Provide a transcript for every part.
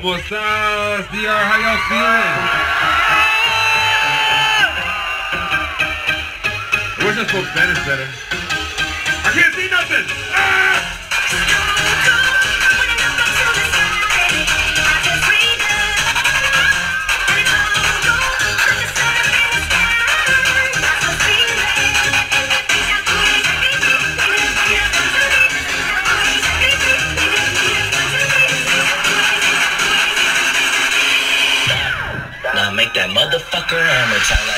¿Cómo estás, DR? How y'all feeling? I wish I spoke Spanish better. I can't see nothing! Ah! soccer, and it's LA.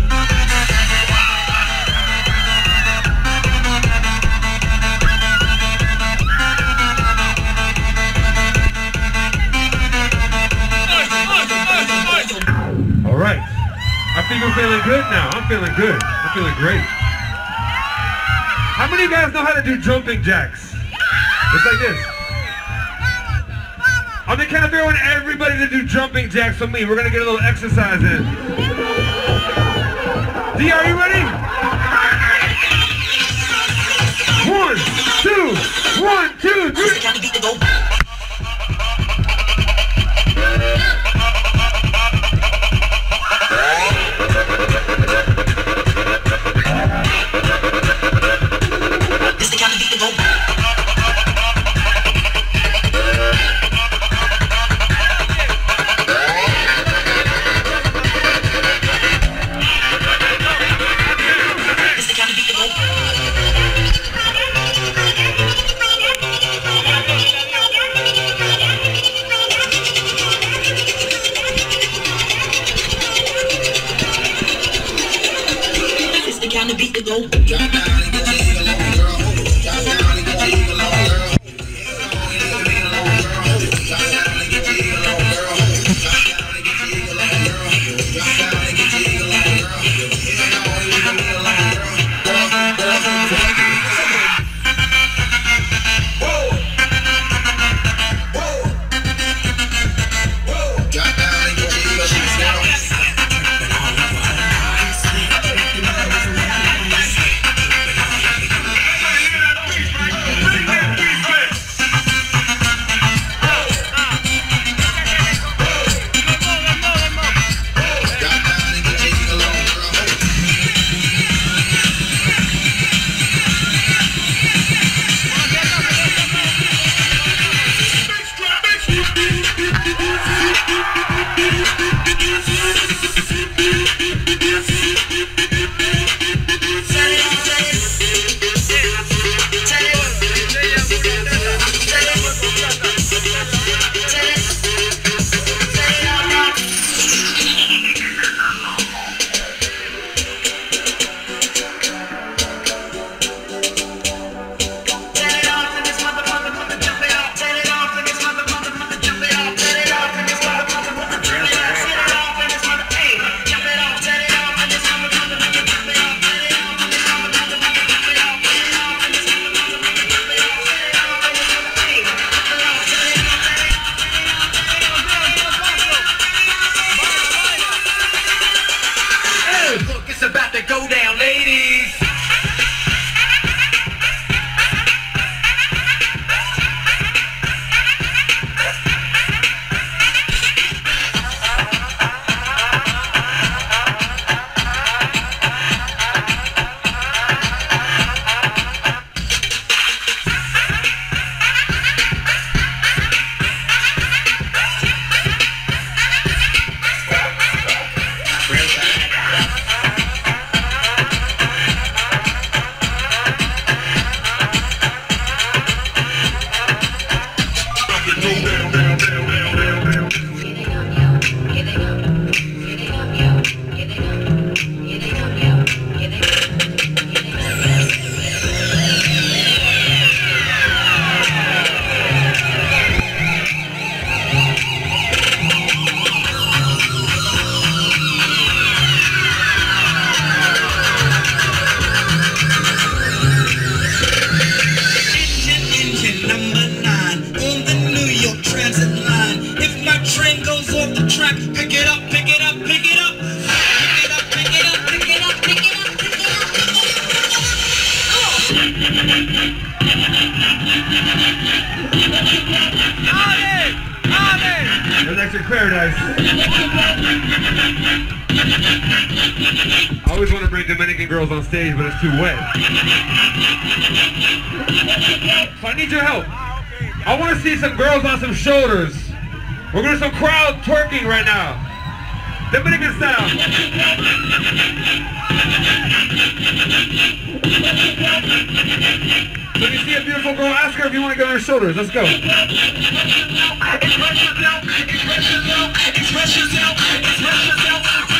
think we're feeling good now. I'm feeling good. I'm feeling great. How many of you guys know how to do jumping jacks? It's like this. On the count of three, I want everybody to do jumping jacks with me. We're gonna get a little exercise in. D, are you ready? One, two, one, two, three. Some shoulders. We're to do some crowd twerking right now. Dominican style. So you see a beautiful girl, ask her if you want to get on her shoulders. Let's go. Express yourself, express yourself, express yourself,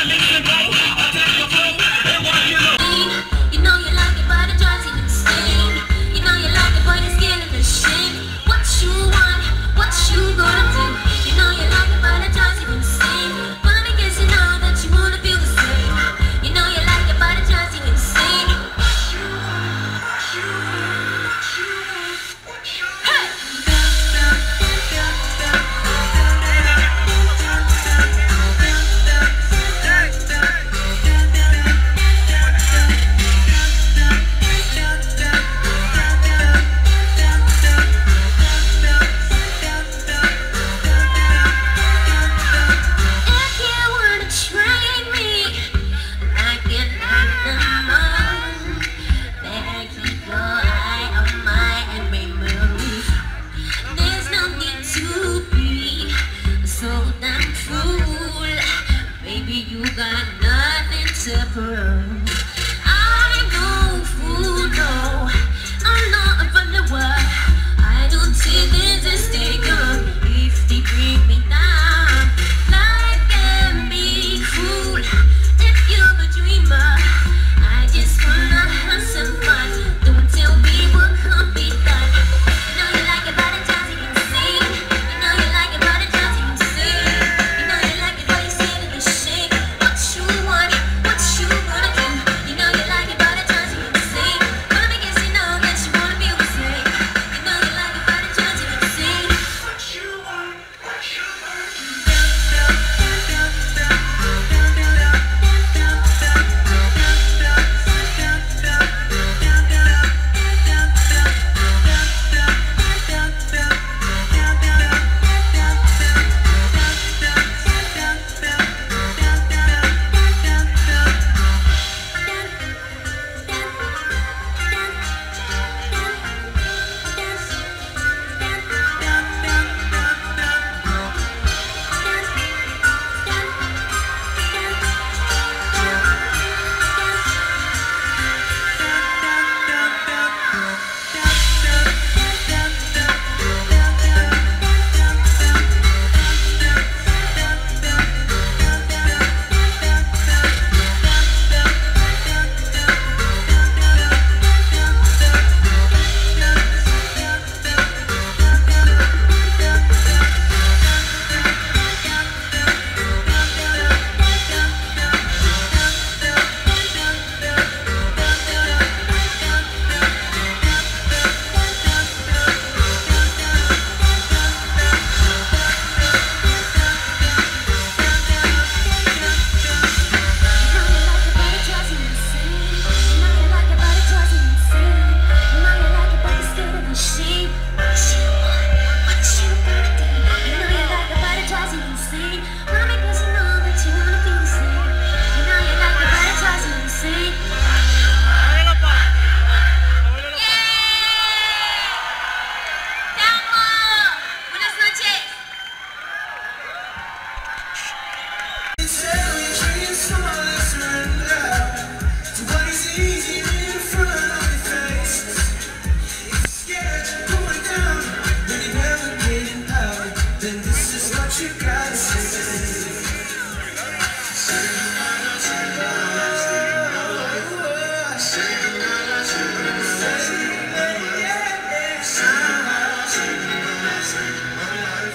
Yo,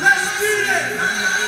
let's do this!